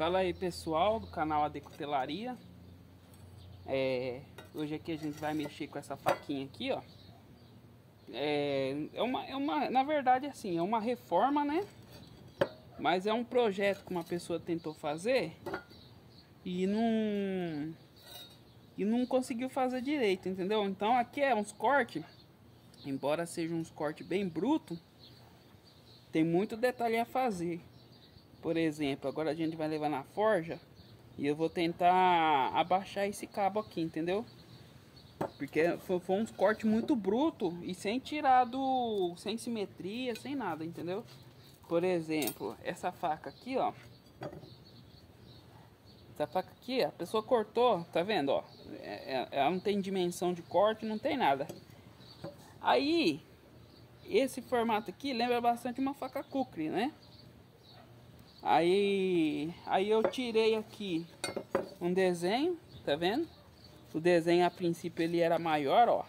Fala aí pessoal do canal Cutelaria é, Hoje aqui a gente vai mexer com essa faquinha aqui ó. É, é, uma, é uma, na verdade assim, é uma reforma né? Mas é um projeto que uma pessoa tentou fazer E não E não conseguiu fazer direito, entendeu? Então aqui é uns cortes Embora sejam uns cortes bem brutos Tem muito detalhe a fazer por exemplo, agora a gente vai levar na forja e eu vou tentar abaixar esse cabo aqui, entendeu? Porque foi, foi uns cortes muito bruto e sem tirado, sem simetria, sem nada, entendeu? Por exemplo, essa faca aqui, ó. Essa faca aqui, a pessoa cortou, tá vendo, ó? É, é, ela não tem dimensão de corte, não tem nada. Aí, esse formato aqui lembra bastante uma faca Kukri, né? Aí, aí eu tirei aqui um desenho, tá vendo? O desenho a princípio ele era maior, ó.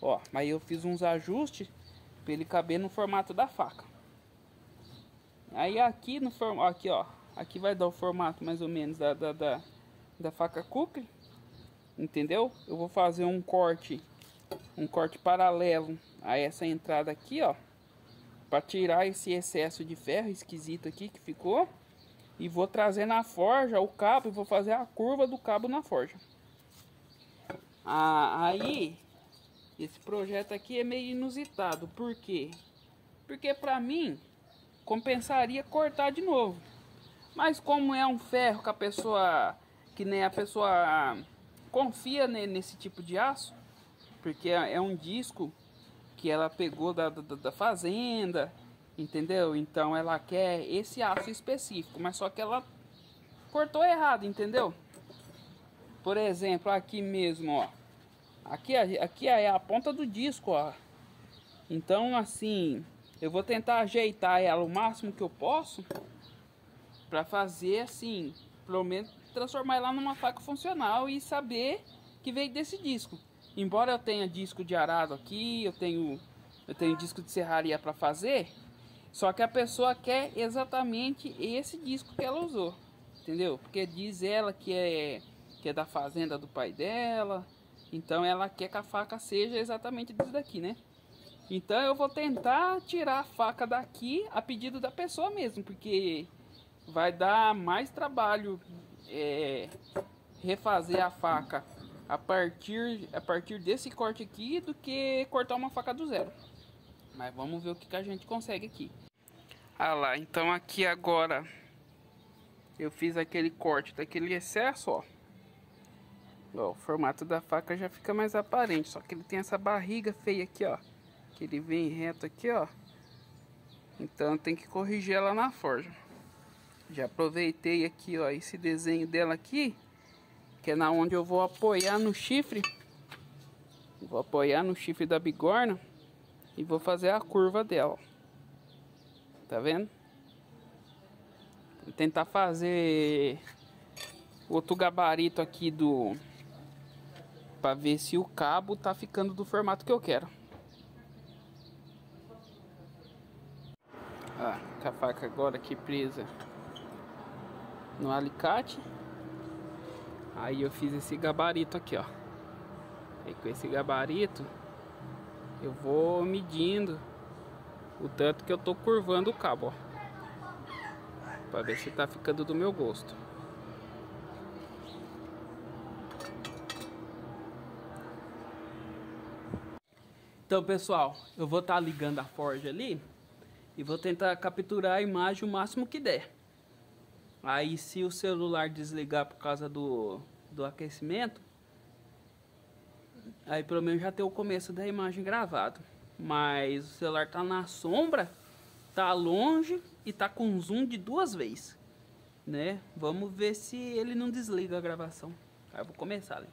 Ó, mas eu fiz uns ajustes para ele caber no formato da faca. Aí aqui no formato, aqui ó, aqui vai dar o formato mais ou menos da, da, da, da faca Kukri, entendeu? Eu vou fazer um corte, um corte paralelo a essa entrada aqui, ó para tirar esse excesso de ferro esquisito aqui que ficou e vou trazer na forja o cabo e vou fazer a curva do cabo na forja. Ah, aí esse projeto aqui é meio inusitado. Por quê? porque para mim compensaria cortar de novo. Mas como é um ferro que a pessoa que nem a pessoa confia nesse tipo de aço porque é um disco que ela pegou da, da, da fazenda, entendeu? Então ela quer esse aço específico, mas só que ela cortou errado, entendeu? Por exemplo, aqui mesmo, ó. Aqui, aqui é a ponta do disco, ó. Então, assim, eu vou tentar ajeitar ela o máximo que eu posso para fazer assim, pelo menos transformar ela numa faca funcional e saber que veio desse disco. Embora eu tenha disco de arado aqui, eu tenho, eu tenho disco de serraria para fazer, só que a pessoa quer exatamente esse disco que ela usou, entendeu? Porque diz ela que é, que é da fazenda do pai dela, então ela quer que a faca seja exatamente disso daqui, né? Então eu vou tentar tirar a faca daqui a pedido da pessoa mesmo, porque vai dar mais trabalho é, refazer a faca a partir, a partir desse corte aqui do que cortar uma faca do zero. Mas vamos ver o que, que a gente consegue aqui. Ah lá, então aqui agora eu fiz aquele corte daquele excesso, ó. ó. O formato da faca já fica mais aparente, só que ele tem essa barriga feia aqui, ó. Que ele vem reto aqui, ó. Então tem que corrigir ela na forja. Já aproveitei aqui, ó, esse desenho dela aqui que é na onde eu vou apoiar no chifre. Vou apoiar no chifre da bigorna e vou fazer a curva dela. Tá vendo? Vou tentar fazer outro gabarito aqui do para ver se o cabo tá ficando do formato que eu quero. Ah, com a faca agora aqui presa no alicate. Aí eu fiz esse gabarito aqui, ó. Aí com esse gabarito eu vou medindo o tanto que eu tô curvando o cabo, ó. Pra ver se tá ficando do meu gosto. Então pessoal, eu vou estar tá ligando a forja ali e vou tentar capturar a imagem o máximo que der. Aí se o celular desligar por causa do, do aquecimento, aí pelo menos já tem o começo da imagem gravado. Mas o celular tá na sombra, tá longe e tá com zoom de duas vezes, né? Vamos ver se ele não desliga a gravação. Aí eu vou começar ali.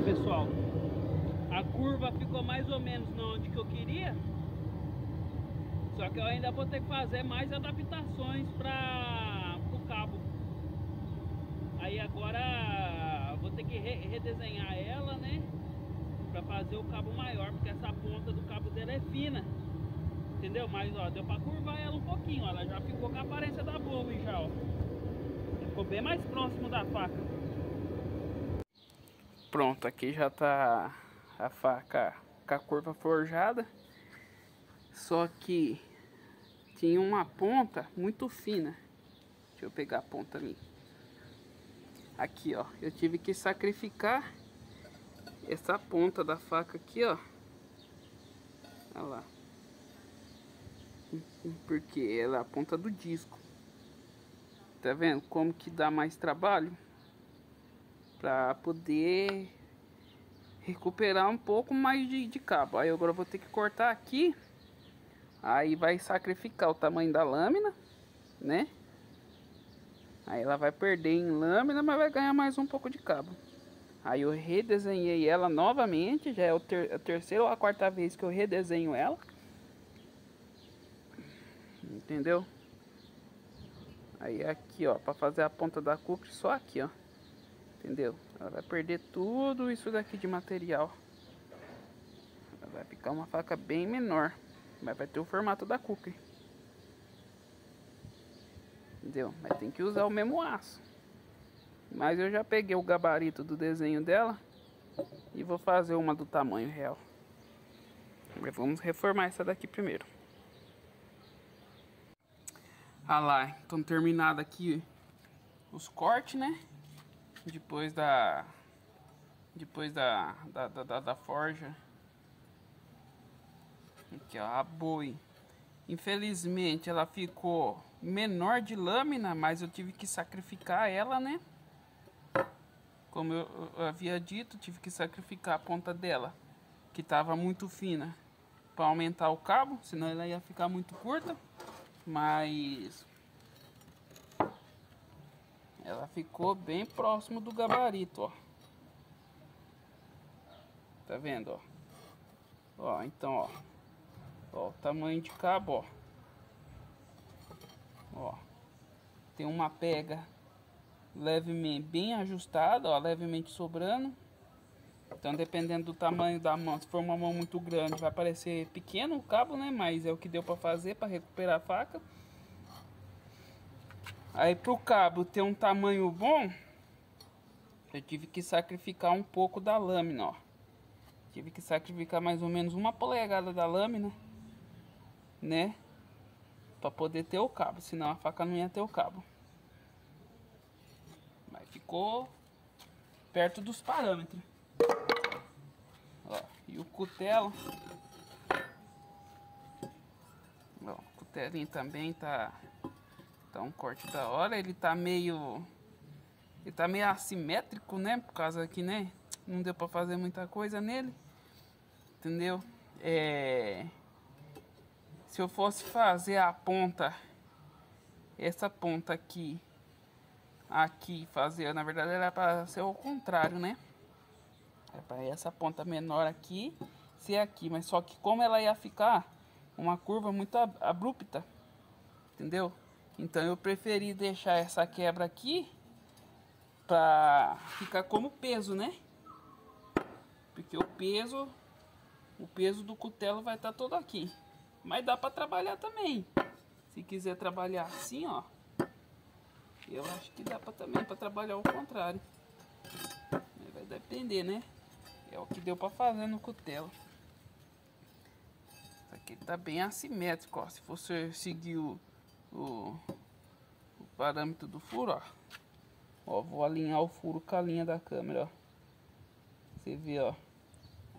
Pessoal. A curva ficou mais ou menos onde que eu queria. Só que eu ainda vou ter que fazer mais adaptações para o cabo. Aí agora vou ter que re redesenhar ela, né? Para fazer o cabo maior, porque essa ponta do cabo dela é fina. Entendeu? Mas ó, deu para curvar ela um pouquinho, ó, ela já ficou com a aparência da boa já, ó. Ficou bem mais próximo da faca. Pronto, aqui já tá a faca com a curva forjada. Só que tinha uma ponta muito fina. Deixa eu pegar a ponta ali. Aqui, ó. Eu tive que sacrificar essa ponta da faca aqui, ó. Olha lá. Porque ela é a ponta do disco. Tá vendo como que dá mais trabalho? Pra poder recuperar um pouco mais de, de cabo. Aí agora eu vou ter que cortar aqui Aí vai sacrificar o tamanho da lâmina, né? Aí ela vai perder em lâmina, mas vai ganhar mais um pouco de cabo. Aí eu redesenhei ela novamente, já é o ter a terceira ou a quarta vez que eu redesenho ela. Entendeu? Aí aqui, ó, para fazer a ponta da cucre, só aqui, ó. Entendeu? Ela vai perder tudo isso daqui de material. Ela vai ficar uma faca bem menor. Mas vai ter o formato da cookie. Entendeu? Mas tem que usar o mesmo aço. Mas eu já peguei o gabarito do desenho dela. E vou fazer uma do tamanho real. Mas vamos reformar essa daqui primeiro. Ah lá, estão terminados aqui os cortes, né? Depois da... Depois da, da, da, da forja. Aqui, ó, a boi. Infelizmente, ela ficou menor de lâmina, mas eu tive que sacrificar ela, né? Como eu, eu havia dito, tive que sacrificar a ponta dela, que estava muito fina, para aumentar o cabo, senão ela ia ficar muito curta. Mas ela ficou bem próximo do gabarito, ó. Tá vendo, ó? Ó, então, ó. Ó, o tamanho de cabo, ó. Ó. Tem uma pega levemente bem ajustada, ó, levemente sobrando. Então, dependendo do tamanho da mão, se for uma mão muito grande, vai parecer pequeno o cabo, né? Mas é o que deu para fazer para recuperar a faca. Aí, pro cabo ter um tamanho bom, eu tive que sacrificar um pouco da lâmina, ó. Tive que sacrificar mais ou menos uma polegada da lâmina né? Pra poder ter o cabo, senão a faca não ia ter o cabo. Mas ficou perto dos parâmetros. Ó, e o cutelo. Ó, o cutelinho também tá, tá um corte da hora. Ele tá meio... Ele tá meio assimétrico, né? Por causa que, né? Não deu pra fazer muita coisa nele. Entendeu? É... Se eu fosse fazer a ponta, essa ponta aqui, aqui fazer, na verdade era para ser o contrário, né? É para essa ponta menor aqui ser aqui, mas só que como ela ia ficar uma curva muito abrupta, entendeu? Então eu preferi deixar essa quebra aqui para ficar como peso, né? Porque o peso, o peso do cutelo vai estar tá todo aqui. Mas dá para trabalhar também. Se quiser trabalhar assim, ó. Eu acho que dá pra, também para trabalhar ao contrário. Vai depender, né? É o que deu para fazer no cutelo. Isso aqui tá bem assimétrico, ó. Se você seguir o, o, o parâmetro do furo, ó. Ó, vou alinhar o furo com a linha da câmera, ó. Você vê, ó.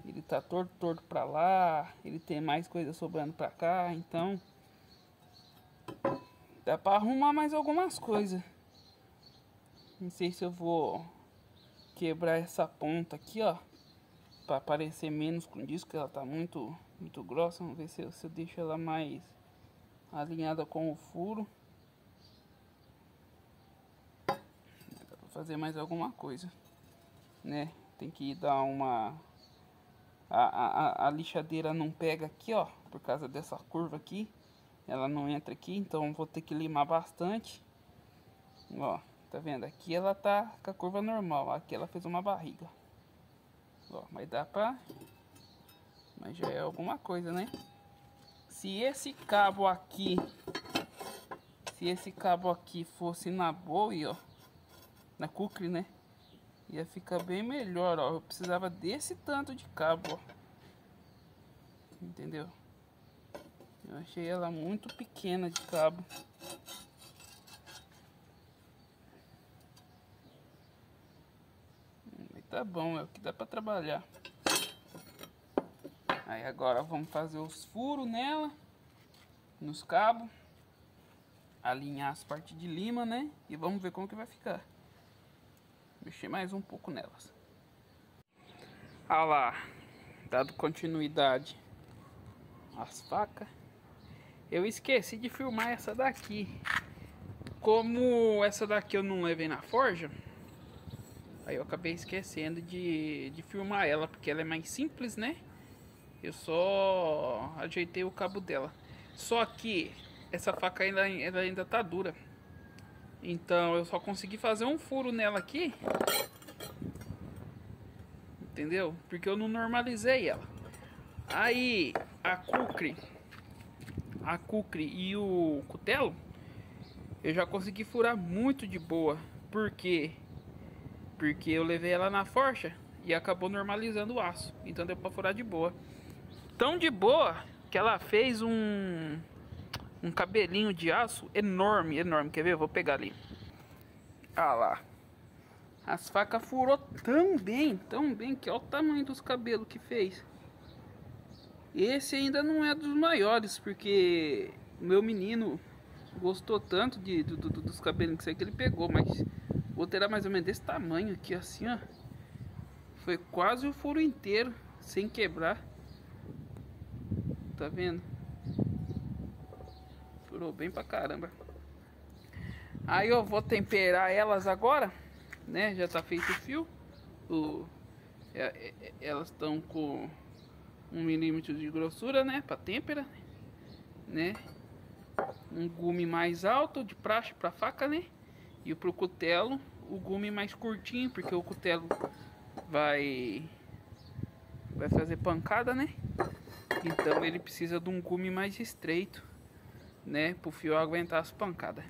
Ele tá torto, torto pra lá. Ele tem mais coisa sobrando pra cá. Então, dá pra arrumar mais algumas coisas. Não sei se eu vou quebrar essa ponta aqui, ó. Pra aparecer menos com disco, ela tá muito, muito grossa. Vamos ver se eu, se eu deixo ela mais alinhada com o furo. Dá pra fazer mais alguma coisa, né? Tem que dar uma... A, a, a lixadeira não pega aqui, ó, por causa dessa curva aqui. Ela não entra aqui, então vou ter que limar bastante. Ó, tá vendo? Aqui ela tá com a curva normal, aqui ela fez uma barriga. Ó, mas dá pra... Mas já é alguma coisa, né? Se esse cabo aqui... Se esse cabo aqui fosse na boi, ó. Na cucre, né? Ia ficar bem melhor, ó. Eu precisava desse tanto de cabo, ó. Entendeu? Eu achei ela muito pequena de cabo. Tá bom, é o que dá pra trabalhar. Aí agora vamos fazer os furos nela. Nos cabos. Alinhar as partes de lima, né? E vamos ver como que vai ficar. Mexer mais um pouco nelas. Olha lá. Dado continuidade às facas. Eu esqueci de filmar essa daqui. Como essa daqui eu não levei na forja Aí eu acabei esquecendo de, de filmar ela, porque ela é mais simples, né? Eu só ajeitei o cabo dela. Só que essa faca ainda, ela ainda tá dura. Então eu só consegui fazer um furo nela aqui. Entendeu? Porque eu não normalizei ela. Aí a cucre, a cucre e o cutelo, eu já consegui furar muito de boa. Porque porque eu levei ela na forcha e acabou normalizando o aço. Então deu pra furar de boa. Tão de boa que ela fez um, um cabelinho de aço enorme, enorme. Quer ver? Eu vou pegar ali. Ah lá. As facas furou tão bem, tão bem, que olha o tamanho dos cabelos que fez. Esse ainda não é dos maiores, porque meu menino gostou tanto de, do, do, dos cabelos que ele pegou, mas outro era mais ou menos desse tamanho aqui, assim, ó. Foi quase o furo inteiro, sem quebrar. Tá vendo? Furou bem pra caramba. Aí eu vou temperar elas agora, né? Já tá feito o fio. O, é, é, elas estão com um milímetro de grossura, né? Pra têmpera, né? Um gume mais alto de praxe pra faca, né? E pro cutelo o gume mais curtinho, porque o cutelo vai vai fazer pancada, né? Então ele precisa de um gume mais estreito, né? Pro fio aguentar as pancadas.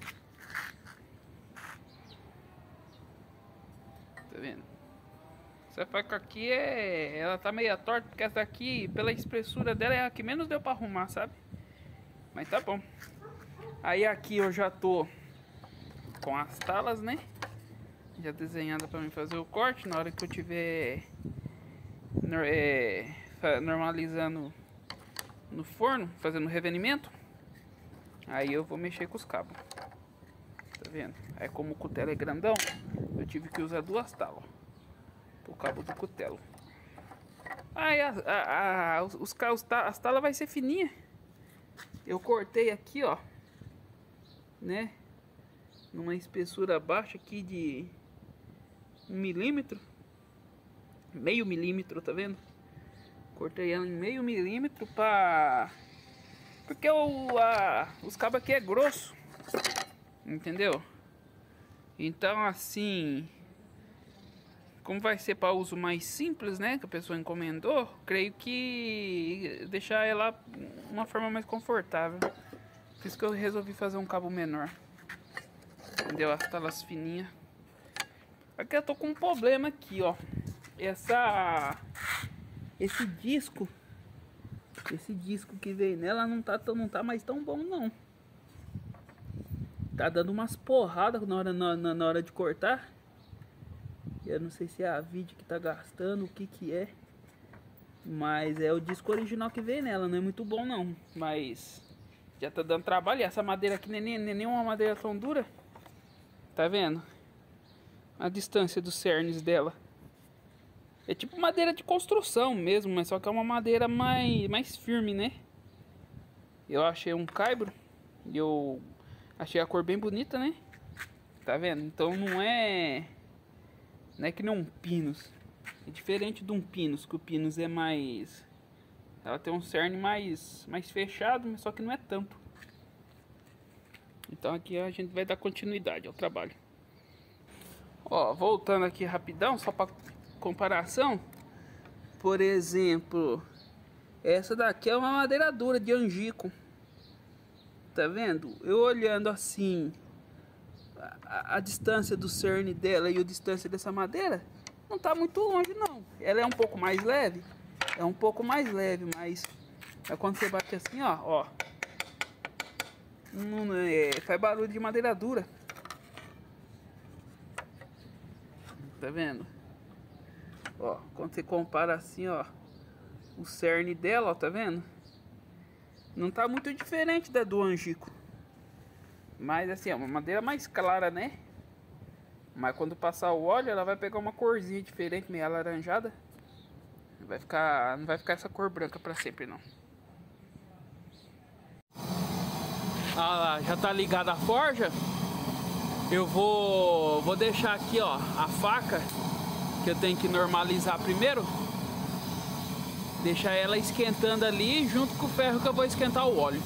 Tá vendo? Essa faca aqui é... Ela tá meio torta, porque essa daqui, pela espessura dela, é a que menos deu pra arrumar, sabe? Mas tá bom. Aí aqui eu já tô com as talas, né? já desenhada para mim fazer o corte na hora que eu tiver é, normalizando no forno, fazendo revenimento aí eu vou mexer com os cabos tá vendo? aí como o cutelo é grandão eu tive que usar duas talas o cabo do cutelo aí a, a, a, os, os, as talas vai ser fininha eu cortei aqui ó né numa espessura baixa aqui de um milímetro, meio milímetro, tá vendo? Cortei ela em meio milímetro para porque o a, os cabos aqui é grosso, entendeu? Então assim, como vai ser para uso mais simples, né, que a pessoa encomendou, creio que deixar ela uma forma mais confortável. Por isso que eu resolvi fazer um cabo menor. Entendeu? As talas fininhas. Aqui eu tô com um problema aqui, ó. Essa... Esse disco... Esse disco que veio nela não tá, não tá mais tão bom, não. Tá dando umas porradas na hora, na, na hora de cortar. Eu não sei se é a vídeo que tá gastando, o que que é. Mas é o disco original que veio nela, não é muito bom não. Mas já tá dando trabalho. E essa madeira aqui nem, nem, nem uma madeira tão dura. Tá vendo? a distância dos cernes dela. É tipo madeira de construção mesmo, mas só que é uma madeira mais, mais firme, né? Eu achei um caibro e eu achei a cor bem bonita, né? Tá vendo? Então não é... Não é que nem um pinos. É diferente de um pinus, que o pinus é mais... Ela tem um cerne mais, mais fechado, só que não é tampo. Então aqui a gente vai dar continuidade ao trabalho. Ó, voltando aqui rapidão, só para comparação. Por exemplo, essa daqui é uma madeira dura de angico. Tá vendo? Eu olhando assim, a, a, distância do cerne dela e a distância dessa madeira, não tá muito longe não. Ela é um pouco mais leve, é um pouco mais leve, mas é quando você bate assim, ó, ó. Não, é, faz barulho de madeira dura. Tá vendo? Ó, quando você compara assim, ó, o cerne dela, ó, tá vendo? Não tá muito diferente da do angico. Mas assim, é uma madeira mais clara, né? Mas quando passar o óleo, ela vai pegar uma corzinha diferente, meio alaranjada. Vai ficar, não vai ficar essa cor branca para sempre não. Ah lá, já tá ligada a forja. Eu vou, vou deixar aqui, ó, a faca que eu tenho que normalizar primeiro. Deixar ela esquentando ali junto com o ferro que eu vou esquentar o óleo.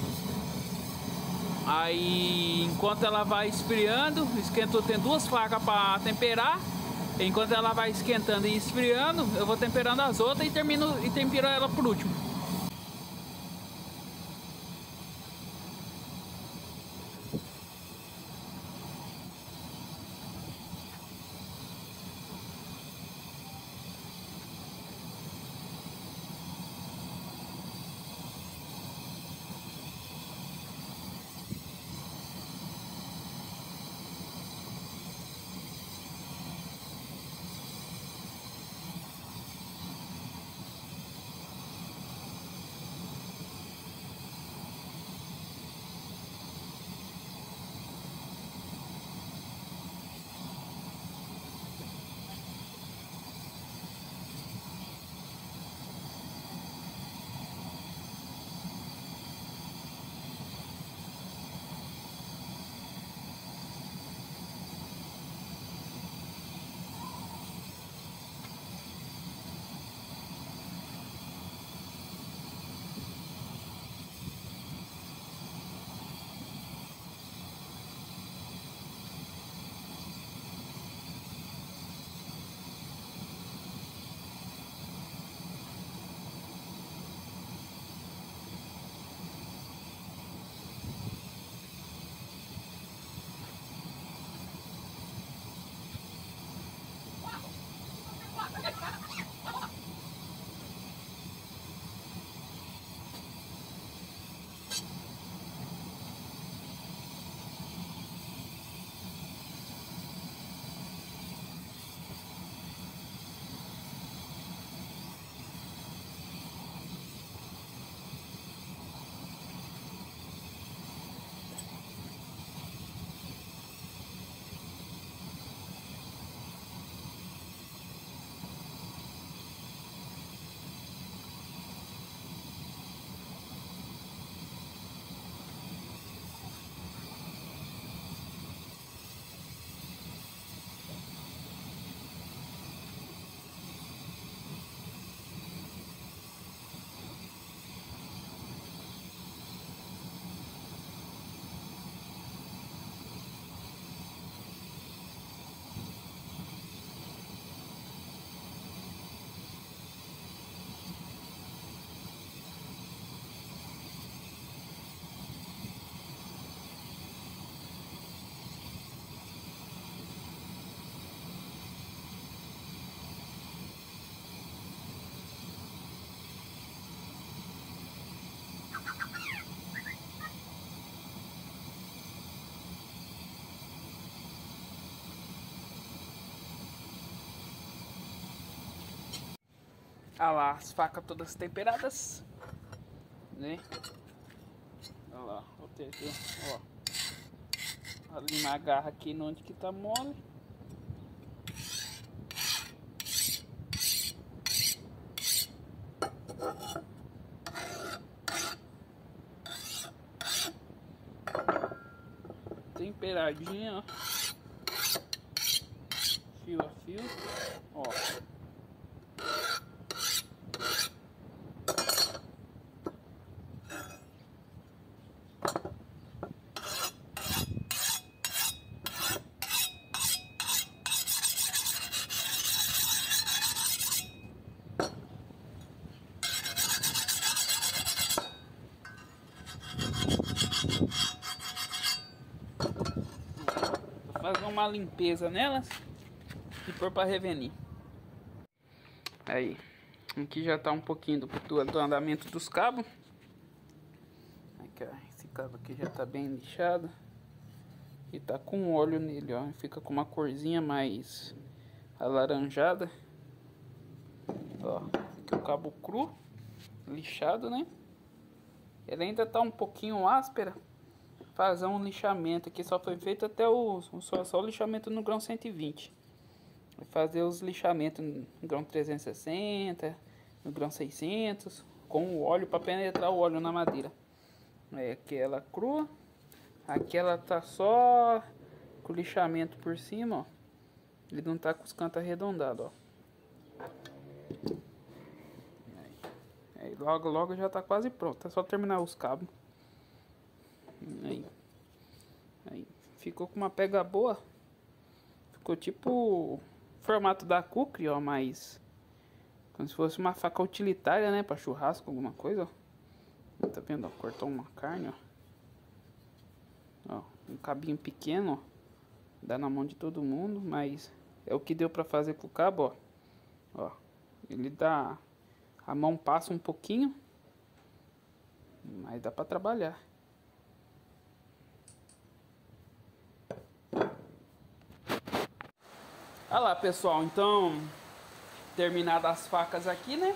Aí, enquanto ela vai esfriando, esquentou, tem duas facas para temperar. Enquanto ela vai esquentando e esfriando, eu vou temperando as outras e termino e tempero ela por último. Olha lá, as facas todas temperadas. Né? Olha lá, botei aqui, ó. Ali na garra aqui onde que tá mole. Temperadinha, a ó. Uma limpeza nelas e pôr para revenir. Aí, aqui já tá um pouquinho do, do, andamento dos cabos. Aqui, ó, esse cabo aqui já tá bem lixado. E tá com óleo nele, ó. Fica com uma corzinha mais alaranjada. Ó, aqui o cabo cru, lixado, né? Ele ainda tá um pouquinho áspera. Fazer um lixamento aqui só foi feito até o só, só o lixamento no grão 120. Vai fazer os lixamentos no grão 360, no grão 600, com o óleo para penetrar o óleo na madeira. É aquela crua, aquela tá só com o lixamento por cima, ó. Ele não tá com os cantos arredondados, ó. Aí, logo, logo já tá quase pronto. É só terminar os cabos. Aí. Aí. Ficou com uma pega boa. Ficou tipo formato da Kukri, ó, mas como se fosse uma faca utilitária, né, para churrasco, alguma coisa, ó. Tá vendo, ó, cortou uma carne, ó. Ó, um cabinho pequeno, ó. Dá na mão de todo mundo, mas é o que deu para fazer com o cabo, ó. Ó, ele dá a mão passa um pouquinho, mas dá para trabalhar. Olha lá, pessoal, então, terminadas as facas aqui, né?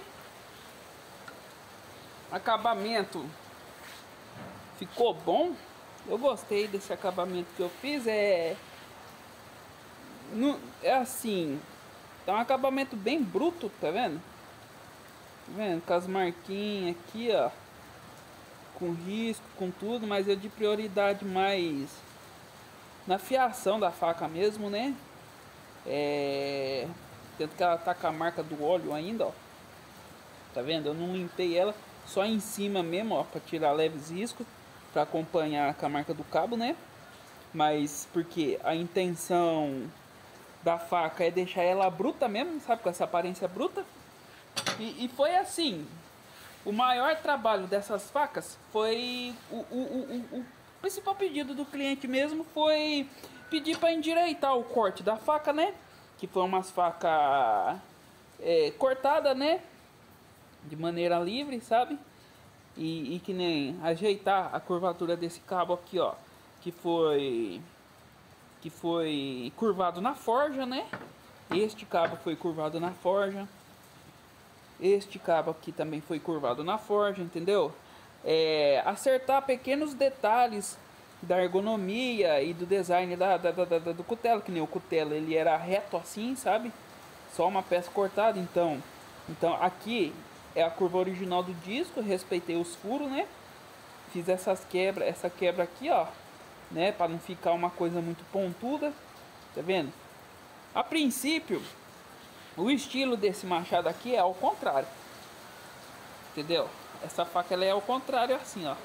Acabamento ficou bom. Eu gostei desse acabamento que eu fiz. É, é assim, tá um acabamento bem bruto, tá vendo? Tá vendo? Com as marquinhas aqui, ó. Com risco, com tudo, mas é de prioridade mais na fiação da faca mesmo, né? É... Tanto que ela tá com a marca do óleo ainda, ó. Tá vendo? Eu não limpei ela. Só em cima mesmo, ó. Pra tirar leves riscos. Pra acompanhar com a marca do cabo, né? Mas porque a intenção da faca é deixar ela bruta mesmo, sabe? Com essa aparência bruta. E, e foi assim. O maior trabalho dessas facas foi o, o, o, o principal pedido do cliente mesmo foi pedir para endireitar o corte da faca, né? Que foi umas facas é, cortada, né? De maneira livre, sabe? E, e, que nem ajeitar a curvatura desse cabo aqui, ó. Que foi que foi curvado na forja, né? Este cabo foi curvado na forja. Este cabo aqui também foi curvado na forja, entendeu? É, acertar pequenos detalhes da ergonomia e do design da, da, da, da, do cutelo, que nem o cutelo ele era reto assim, sabe? Só uma peça cortada, então, então aqui é a curva original do disco, respeitei os furos, né? Fiz essas quebras, essa quebra aqui, ó, né, para não ficar uma coisa muito pontuda, tá vendo? A princípio, o estilo desse machado aqui é ao contrário, entendeu? Essa faca ela é ao contrário assim, ó.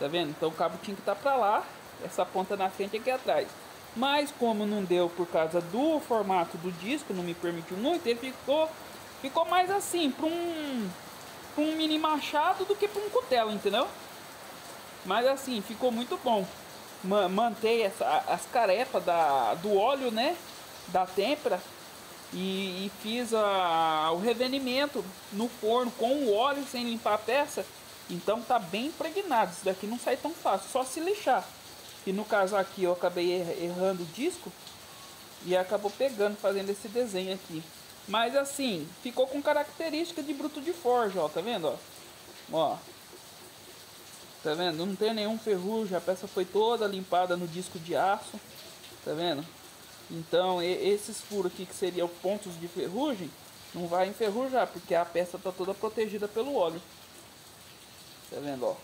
Tá vendo? Então o cabo tinha que estar tá para lá, essa ponta na frente aqui atrás. Mas como não deu por causa do formato do disco, não me permitiu muito, ele ficou ficou mais assim, para um um mini machado do que para um cutelo, entendeu? Mas assim, ficou muito bom. Mantei essa, as carepas da, do óleo, né? Da têmpera. E, e fiz a, o revenimento no forno com o óleo sem limpar a peça então tá bem impregnado. Isso daqui não sai tão fácil, só se lixar. E no caso aqui eu acabei errando o disco e acabou pegando, fazendo esse desenho aqui. Mas assim, ficou com característica de bruto de forja, ó, tá vendo, ó? Ó. Tá vendo? Não tem nenhum ferrugem, a peça foi toda limpada no disco de aço. Tá vendo? Então, esses furos aqui que seriam pontos de ferrugem, não vai enferrujar, porque a peça tá toda protegida pelo óleo. Tá vendo, ó?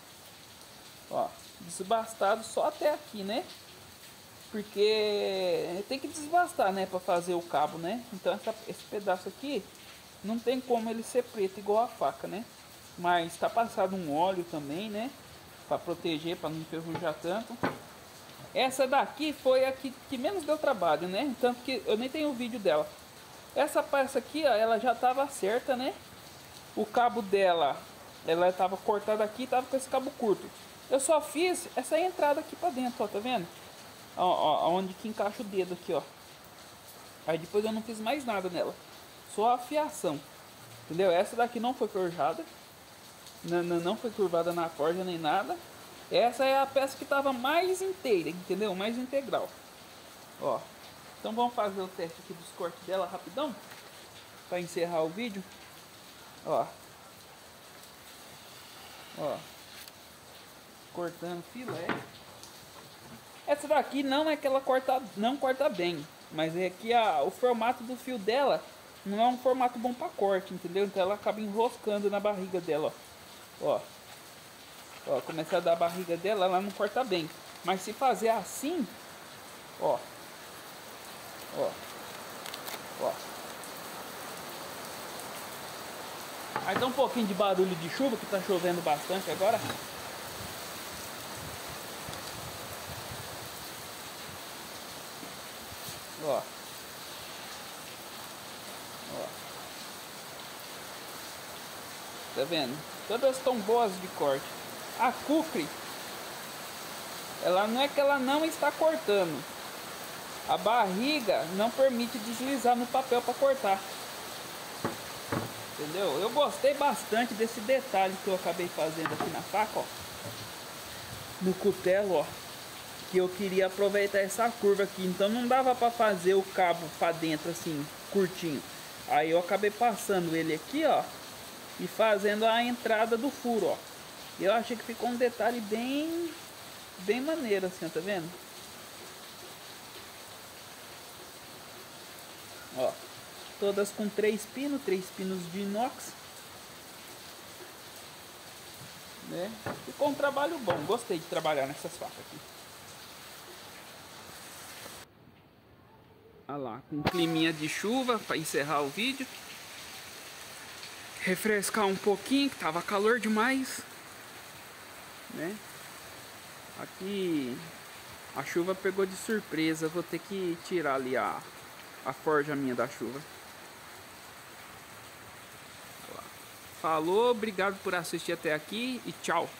Ó, desbastado só até aqui, né? Porque tem que desbastar, né? Pra fazer o cabo, né? Então essa, esse pedaço aqui não tem como ele ser preto igual a faca, né? Mas tá passado um óleo também, né? Pra proteger, pra não enferrujar tanto. Essa daqui foi a que, que menos deu trabalho, né? Tanto que eu nem tenho o vídeo dela. Essa peça aqui, ó, ela já tava certa, né? O cabo dela ela estava cortada aqui e tava com esse cabo curto. Eu só fiz essa entrada aqui para dentro, ó, tá vendo? ó, ó, onde que encaixa o dedo aqui, ó. Aí depois eu não fiz mais nada nela. Só a fiação. Entendeu? Essa daqui não foi forjada. Não, não, não foi curvada na forja nem nada. Essa é a peça que estava mais inteira, entendeu? Mais integral. Ó. Então vamos fazer o teste aqui dos cortes dela rapidão. Para encerrar o vídeo. Ó. Ó. Cortando filé. Essa daqui não é que ela corta, não corta bem. Mas é que a, o formato do fio dela não é um formato bom para corte, entendeu? Então ela acaba enroscando na barriga dela, ó. Ó. Ó, começar da barriga dela, ela não corta bem. Mas se fazer assim. Ó. Ó. Aí dá um pouquinho de barulho de chuva, que tá chovendo bastante agora. Ó. Ó. Tá vendo? Todas estão boas de corte. A Kukri, ela não é que ela não está cortando. A barriga não permite deslizar no papel para cortar. Entendeu? Eu gostei bastante desse detalhe que eu acabei fazendo aqui na faca, ó. No cutelo, ó. Que eu queria aproveitar essa curva aqui. Então não dava para fazer o cabo para dentro assim, curtinho. Aí eu acabei passando ele aqui, ó. E fazendo a entrada do furo, ó. Eu achei que ficou um detalhe bem, bem maneiro assim, ó, tá vendo? Ó, todas com três pinos, três pinos de inox. Né? Ficou um trabalho bom, gostei de trabalhar nessas facas aqui. Olha lá, com um climinha de chuva para encerrar o vídeo. Refrescar um pouquinho, que tava calor demais né? Aqui a chuva pegou de surpresa, vou ter que tirar ali a, a forja minha da chuva. Falou, obrigado por assistir até aqui e tchau.